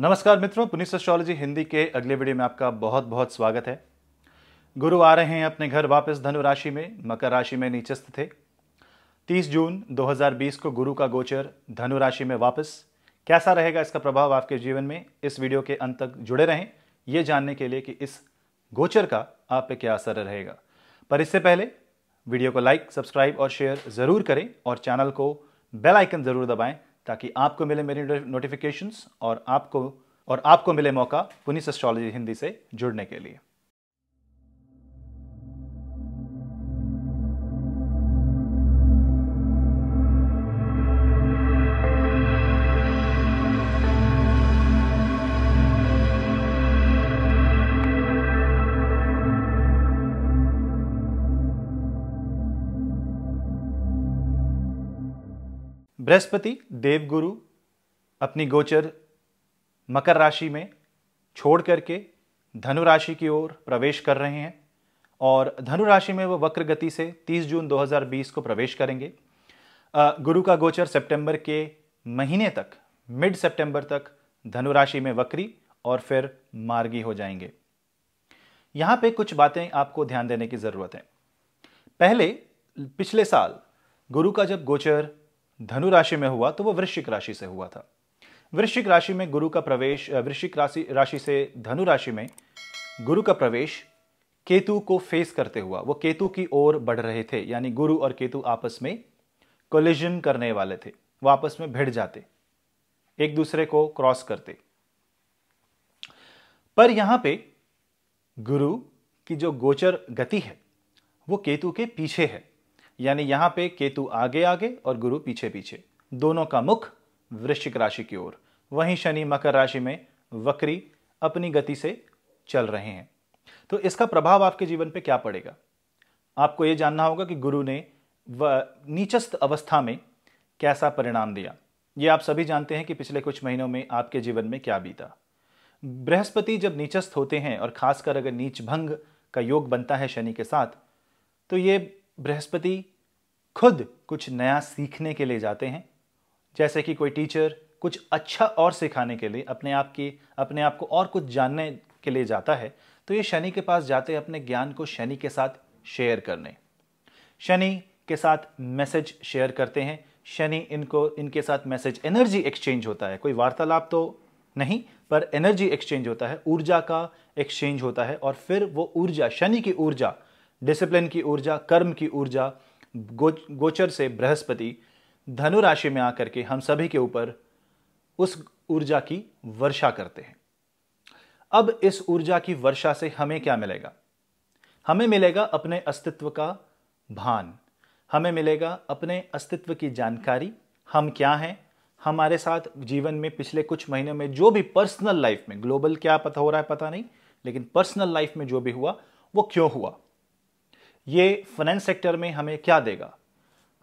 नमस्कार मित्रों, पुनिस एस्ट्रोलॉजी हिंदी के अगले वीडियो में आपका बहुत बहुत स्वागत है। गुरु आ रहे हैं अपने घर वापस धनु राशि में, मकर राशि में नीचस्थ थे। 30 जून 2020 को गुरु का गोचर धनु राशि में वापस। कैसा रहेगा इसका प्रभाव आपके जीवन में? इस वीडियो के अंत तक जुड़े रहें। ये जानने के लिए कि इस गोचर का आप पे क्या असर रहेगा। पर इससे पहले वीडियो को लाइक, सब्सक्राइब और शेयर ज़रूर करें और चैनल को बेल आइकन ज़रूर दबाएँ ताकि आपको मिले मेरी नोटिफिकेशंस और आपको और आपको मिले मौका पुनिस एस्ट्रोलॉजी हिंदी से जुड़ने के लिए। बृहस्पति देवगुरु अपनी गोचर मकर राशि में छोड़ करके धनु राशि की ओर प्रवेश कर रहे हैं और धनु राशि में वो वक्र गति से 30 जून 2020 को प्रवेश करेंगे। गुरु का गोचर सितंबर के महीने तक, मिड सितंबर तक धनु राशि में वक्री और फिर मार्गी हो जाएँगे। यहाँ पे कुछ बातें आपको ध्यान देने की ज़रूरत है। पहले, पिछले साल गुरु का जब गोचर धनु राशि में हुआ तो वो वृश्चिक राशि से हुआ था। वृश्चिक राशि में गुरु का प्रवेश वृश्चिक राशि राशि से धनु राशि में गुरु का प्रवेश केतु को फेस करते हुआ, वो केतु की ओर बढ़ रहे थे, यानी गुरु और केतु आपस में कोलिजन करने वाले थे वो आपस में भिड़ जाते, एक दूसरे को क्रॉस करते। पर यहाँ पे गुरु की जो गोचर गति है, वो केतु के पीछे है। यानी यहाँ पे केतु आगे आगे और गुरु पीछे पीछे। दोनों का मुख वृश्चिक राशि की ओर। वहीं शनि मकर राशि में वक्री अपनी गति से चल रहे हैं। तो इसका प्रभाव आपके जीवन पे क्या पड़ेगा? आपको यह जानना होगा कि गुरु ने नीचस्थ अवस्था में कैसा परिणाम दिया। ये आप सभी जानते हैं कि पिछले कुछ महीनों में आपके जीवन में क्या बीता। बृहस्पति जब नीचस्थ होते हैं और खासकर अगर नीच भंग का योग बनता है शनि के साथ तो ये बृहस्पति खुद कुछ नया सीखने के लिए जाते हैं। जैसे कि कोई टीचर कुछ अच्छा और सिखाने के लिए अपने आप की, अपने आप को और कुछ जानने के लिए जाता है तो ये शनि के पास जाते हैं अपने ज्ञान को शनि के साथ शेयर करने। शनि के साथ मैसेज शेयर करते हैं। शनि इनको, इनके साथ मैसेज एनर्जी एक्सचेंज होता है। कोई वार्तालाप तो नहीं, पर एनर्जी एक्सचेंज होता है। ऊर्जा का एक्सचेंज होता है और फिर वो ऊर्जा, शनि की ऊर्जा डिसिप्लिन की ऊर्जा कर्म की ऊर्जा गो, गोचर से बृहस्पति धनु राशि में आकर के हम सभी के ऊपर उस ऊर्जा की वर्षा करते हैं। अब इस ऊर्जा की वर्षा से हमें क्या मिलेगा? हमें मिलेगा अपने अस्तित्व का भान। हमें मिलेगा अपने अस्तित्व की जानकारी हम क्या हैं? हमारे साथ जीवन में पिछले कुछ महीनों में जो भी पर्सनल लाइफ में ग्लोबल क्या पता हो रहा है पता नहीं लेकिन पर्सनल लाइफ में जो भी हुआ वो क्यों हुआ? ये फाइनेंस सेक्टर में हमें क्या देगा?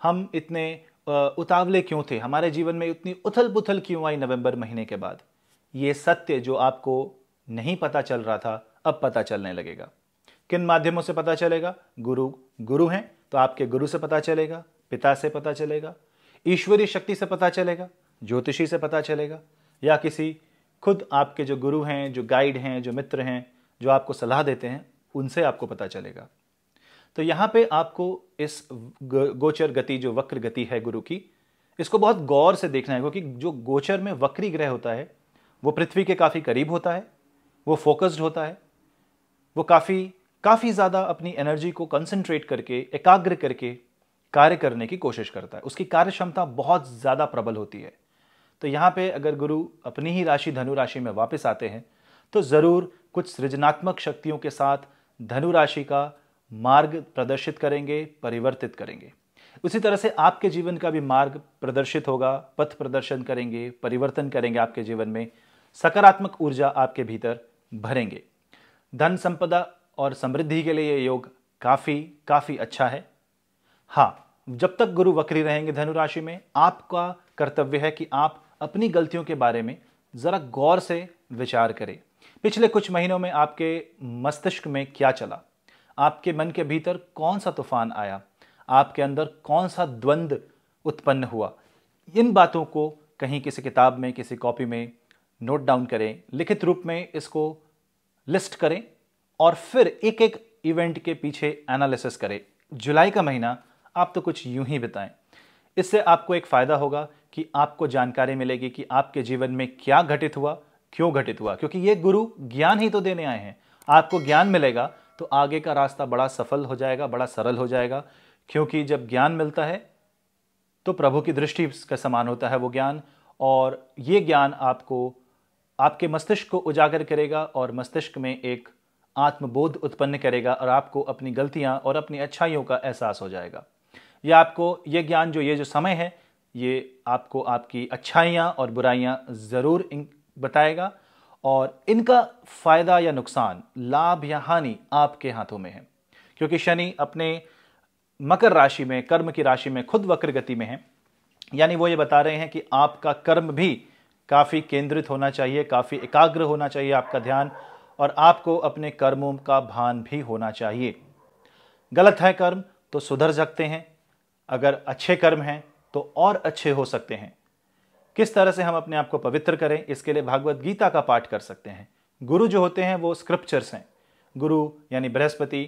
हम इतने उतावले क्यों थे? हमारे जीवन में इतनी उथल पुथल क्यों आई नवंबर महीने के बाद? ये सत्य जो आपको नहीं पता चल रहा था, अब पता चलने लगेगा। किन माध्यमों से पता चलेगा? गुरु गुरु हैं तो आपके गुरु से पता चलेगा, पिता से पता चलेगा, ईश्वरीय शक्ति से पता चलेगा, ज्योतिषी से पता चलेगा, या किसी खुद आपके जो गुरु हैं, जो गाइड हैं, जो मित्र हैं, जो आपको सलाह देते हैं, उनसे आपको पता चलेगा। तो यहाँ पे आपको इस गोचर गति, जो वक्र गति है गुरु की, इसको बहुत गौर से देखना है, क्योंकि जो गोचर में वक्री ग्रह होता है, वो पृथ्वी के काफ़ी करीब होता है, वो फोकस्ड होता है, वो काफ़ी काफ़ी ज़्यादा अपनी एनर्जी को कंसंट्रेट करके, एकाग्र करके कार्य करने की कोशिश करता है। उसकी कार्य क्षमता बहुत ज़्यादा प्रबल होती है। तो यहाँ पे अगर गुरु अपनी ही राशि धनु राशि में वापस आते हैं तो ज़रूर कुछ सृजनात्मक शक्तियों के साथ धनु राशि का मार्ग प्रदर्शित करेंगे, परिवर्तित करेंगे। उसी तरह से आपके जीवन का भी मार्ग प्रदर्शित होगा, पथ प्रदर्शन करेंगे, परिवर्तन करेंगे आपके जीवन में, सकारात्मक ऊर्जा आपके भीतर भरेंगे। धन संपदा और समृद्धि के लिए ये योग काफ़ी काफ़ी अच्छा है। हाँ जब तक गुरु वक्री रहेंगे धनु राशि में, आपका कर्तव्य है कि आप अपनी गलतियों के बारे में ज़रा गौर से विचार करें। पिछले कुछ महीनों में आपके मस्तिष्क में क्या चला? आपके मन के भीतर कौन सा तूफ़ान आया? आपके अंदर कौन सा द्वंद उत्पन्न हुआ? इन बातों को कहीं किसी किताब में, किसी कॉपी में नोट डाउन करें, लिखित रूप में इसको लिस्ट करें और फिर एक एक इवेंट के पीछे एनालिसिस करें। जुलाई का महीना आप तो कुछ यूँ ही बिताएँ। इससे आपको एक फ़ायदा होगा कि आपको जानकारी मिलेगी कि आपके जीवन में क्या घटित हुआ, क्यों घटित हुआ, क्योंकि ये गुरु ज्ञान ही तो देने आए हैं। आपको ज्ञान मिलेगा तो आगे का रास्ता बड़ा सफल हो जाएगा, बड़ा सरल हो जाएगा, क्योंकि जब ज्ञान मिलता है तो प्रभु की दृष्टि का समान होता है वो ज्ञान, और ये ज्ञान आपको, आपके मस्तिष्क को उजागर करेगा और मस्तिष्क में एक आत्मबोध उत्पन्न करेगा और आपको अपनी गलतियाँ और अपनी अच्छाइयों का एहसास हो जाएगा। ये आपको, ये ज्ञान जो, ये जो समय है, ये आपको आपकी अच्छाइयाँ और बुराइयाँ ज़रूर बताएगा और इनका फ़ायदा या नुकसान, लाभ या हानि आपके हाथों में है। क्योंकि शनि अपने मकर राशि में, कर्म की राशि में खुद वक्र गति में है। यानी वो ये बता रहे हैं कि आपका कर्म भी काफ़ी केंद्रित होना चाहिए, काफ़ी एकाग्र होना चाहिए आपका ध्यान, और आपको अपने कर्मों का भान भी होना चाहिए। गलत है कर्म तो सुधर सकते हैं। अगर अच्छे कर्म हैं तो और अच्छे हो सकते हैं। किस तरह से हम अपने आप को पवित्र करें, इसके लिए भागवत गीता का पाठ कर सकते हैं। गुरु जो होते हैं, वो स्क्रिप्चर्स हैं। गुरु, यानी बृहस्पति,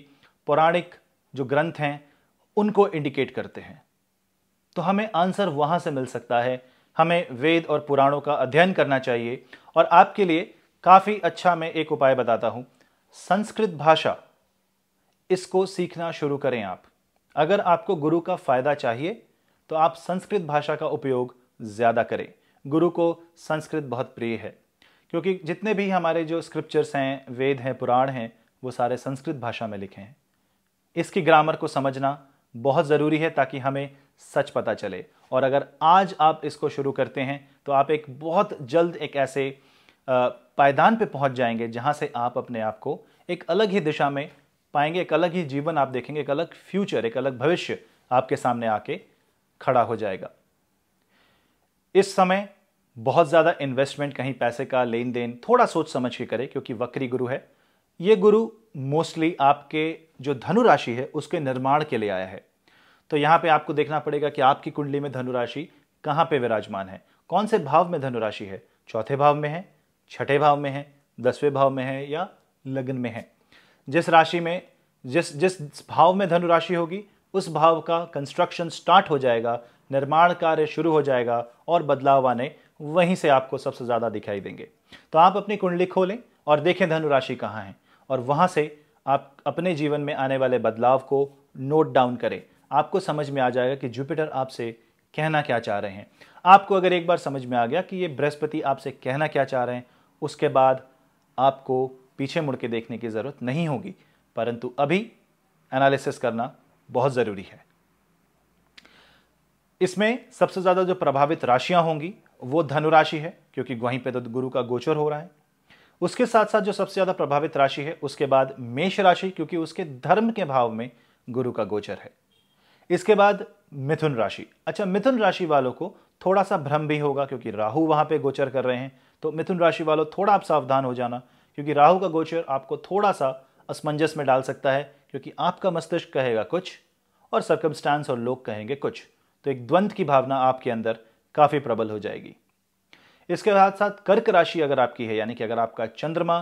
पौराणिक जो ग्रंथ हैं, उनको इंडिकेट करते हैं। तो हमें आंसर वहाँ से मिल सकता है। हमें वेद और पुराणों का अध्ययन करना चाहिए। और आपके लिए काफ़ी अच्छा मैं एक उपाय बताता हूँ। संस्कृत भाषा, इसको सीखना शुरू करें आप। अगर आपको गुरु का फ़ायदा चाहिए तो आप संस्कृत भाषा का उपयोग ज़्यादा करें। गुरु को संस्कृत बहुत प्रिय है, क्योंकि जितने भी हमारे जो स्क्रिप्चर्स हैं, वेद हैं, पुराण हैं, वो सारे संस्कृत भाषा में लिखे हैं। इसकी ग्रामर को समझना बहुत ज़रूरी है ताकि हमें सच पता चले। और अगर आज आप इसको शुरू करते हैं तो आप एक बहुत जल्द एक ऐसे पायदान पे पहुँच जाएँगे, जहाँ से आप अपने आप को एक अलग ही दिशा में पाएँगे, एक अलग ही जीवन आप देखेंगे, एक अलग फ्यूचर एक अलग भविष्य आपके सामने आके खड़ा हो जाएगा। इस समय बहुत ज़्यादा इन्वेस्टमेंट कहीं पैसे का लेन देन थोड़ा सोच समझ के करें, क्योंकि वक्री गुरु है। ये गुरु मोस्टली आपके जो धनु राशि है, उसके निर्माण के लिए आया है। तो यहाँ पे आपको देखना पड़ेगा कि आपकी कुंडली में धनु राशि कहाँ पे विराजमान है। कौन से भाव में धनु राशि है? चौथे भाव में है, छठे भाव में है, दसवें भाव में है या लग्न में है? जिस राशि में, जिस जिस भाव में धनु राशि होगी, उस भाव का कंस्ट्रक्शन स्टार्ट हो जाएगा निर्माण कार्य शुरू हो जाएगा और बदलाव आने वहीं से आपको सबसे ज़्यादा दिखाई देंगे। तो आप अपनी कुंडली खोलें और देखें धनुराशि कहाँ है और वहाँ से आप अपने जीवन में आने वाले बदलाव को नोट डाउन करें। आपको समझ में आ जाएगा कि जुपिटर आपसे कहना क्या चाह रहे हैं। आपको अगर एक बार समझ में आ गया कि ये बृहस्पति आपसे कहना क्या चाह रहे हैं, उसके बाद आपको पीछे मुड़ के देखने की ज़रूरत नहीं होगी। परंतु अभी एनालिसिस करना बहुत ज़रूरी है। इसमें सबसे ज़्यादा जो प्रभावित राशियाँ होंगी, वो धनुराशि है, क्योंकि वहीं पे तो गुरु का गोचर हो रहा है। उसके साथ साथ जो सबसे ज़्यादा प्रभावित राशि है, उसके बाद मेष राशि, क्योंकि उसके धर्म के भाव में गुरु का गोचर है। इसके बाद मिथुन राशि। अच्छा मिथुन राशि वालों को थोड़ा सा भ्रम भी होगा, क्योंकि राहु वहाँ पे गोचर कर रहे हैं। तो मिथुन राशि वालों, थोड़ा आप सावधान हो जाना, क्योंकि राहु का गोचर आपको थोड़ा सा असमंजस में डाल सकता है, क्योंकि आपका मस्तिष्क कहेगा कुछ और सर्कमस्टांस और लोग कहेंगे कुछ। तो एक द्वंद्व की भावना आपके अंदर काफ़ी प्रबल हो जाएगी। इसके साथ साथ कर्क राशि अगर आपकी है, यानी कि अगर आपका चंद्रमा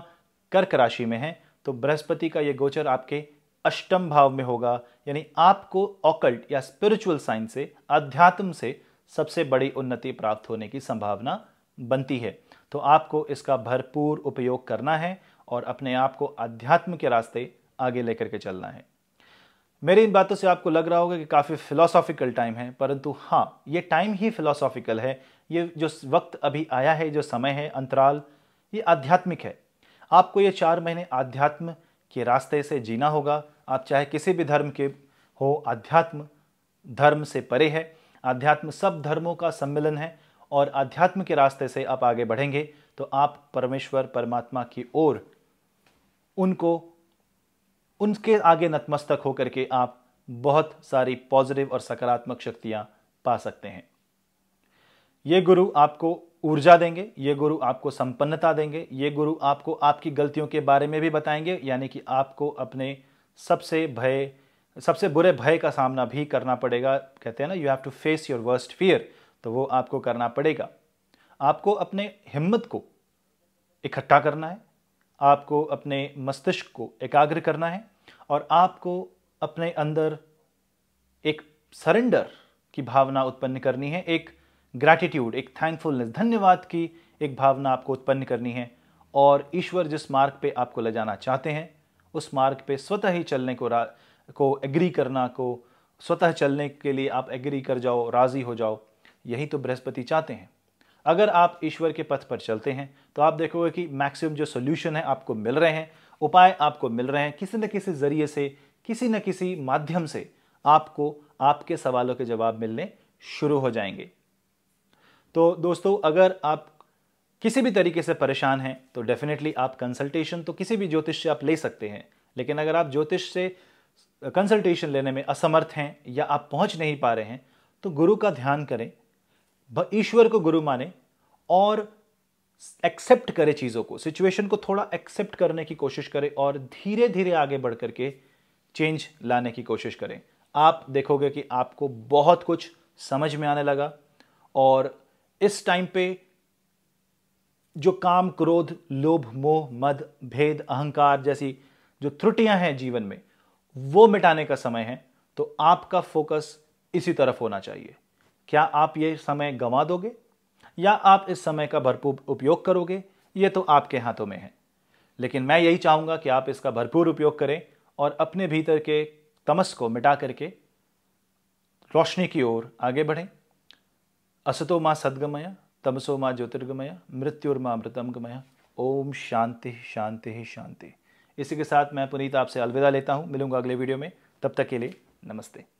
कर्क राशि में है तो बृहस्पति का ये गोचर आपके अष्टम भाव में होगा, यानी आपको ऑकल्ट या स्पिरिचुअल साइंस से, अध्यात्म से सबसे बड़ी उन्नति प्राप्त होने की संभावना बनती है। तो आपको इसका भरपूर उपयोग करना है और अपने आप को अध्यात्म के रास्ते आगे लेकर के चलना है। मेरी इन बातों से आपको लग रहा होगा कि काफ़ी फिलोसॉफिकल टाइम है, परंतु हाँ ये टाइम ही फिलोसॉफिकल है। ये जो वक्त अभी आया है, जो समय है, अंतराल, ये आध्यात्मिक है। आपको ये चार महीने आध्यात्म के रास्ते से जीना होगा। आप चाहे किसी भी धर्म के हो, आध्यात्म धर्म से परे है। अध्यात्म सब धर्मों का सम्मिलन है और अध्यात्म के रास्ते से आप आगे बढ़ेंगे तो आप परमेश्वर, परमात्मा की ओर, उनको उनके आगे नतमस्तक होकर के आप बहुत सारी पॉजिटिव और सकारात्मक शक्तियाँ पा सकते हैं। ये गुरु आपको ऊर्जा देंगे, ये गुरु आपको संपन्नता देंगे, ये गुरु आपको आपकी गलतियों के बारे में भी बताएँगे, यानी कि आपको अपने सबसे भय, सबसे बुरे भय का सामना भी करना पड़ेगा। कहते हैं ना you have to face your worst fear तो वो आपको करना पड़ेगा। आपको अपने हिम्मत को इकट्ठा करना है आपको अपने मस्तिष्क को एकाग्र करना है और आपको अपने अंदर एक सरेंडर की भावना उत्पन्न करनी है, एक ग्रैटिट्यूड एक थैंकफुलनेस धन्यवाद की एक भावना आपको उत्पन्न करनी है और ईश्वर जिस मार्ग पे आपको ले जाना चाहते हैं, उस मार्ग पे स्वतः ही चलने को रा, को एग्री करना, को स्वतः चलने के लिए आप एग्री कर जाओ, राज़ी हो जाओ, यही तो बृहस्पति चाहते हैं। अगर आप ईश्वर के पथ पर चलते हैं तो आप देखोगे कि मैक्सिमम जो सोल्यूशन है आपको मिल रहे हैं, उपाय आपको मिल रहे हैं, किसी न किसी ज़रिए से, किसी न किसी माध्यम से आपको आपके सवालों के जवाब मिलने शुरू हो जाएँगे। तो दोस्तों, अगर आप किसी भी तरीके से परेशान हैं तो डेफिनेटली आप कंसल्टेशन तो किसी भी ज्योतिष से आप ले सकते हैं। लेकिन अगर आप ज्योतिष से कंसल्टेशन लेने में असमर्थ हैं या आप पहुँच नहीं पा रहे हैं तो गुरु का ध्यान करें ईश्वर को गुरु माने और एक्सेप्ट करे चीज़ों को सिचुएशन को थोड़ा एक्सेप्ट करने की कोशिश करें और धीरे धीरे आगे बढ़ करके चेंज लाने की कोशिश करें। आप देखोगे कि आपको बहुत कुछ समझ में आने लगा और इस टाइम पे जो काम, क्रोध, लोभ, मोह, मद, भेद, अहंकार जैसी जो त्रुटियाँ हैं जीवन में, वो मिटाने का समय है तो आपका फोकस इसी तरफ़ होना चाहिए। क्या आप ये समय गंवा दोगे? या आप इस समय का भरपूर उपयोग करोगे? ये तो आपके हाथों में है। लेकिन मैं यही चाहूँगा कि आप इसका भरपूर उपयोग करें और अपने भीतर के तमस को मिटा करके रोशनी की ओर आगे बढ़ें। असतो माँ सदगमया, तमसो माँ ज्योतिर्गमया मृत्युर्मा अमृतम गमया ओम शांति शांति शांति। इसी के साथ मैं पुनीत आपसे अलविदा लेता हूँ। मिलूँगा अगले वीडियो में। तब तक के लिए नमस्ते।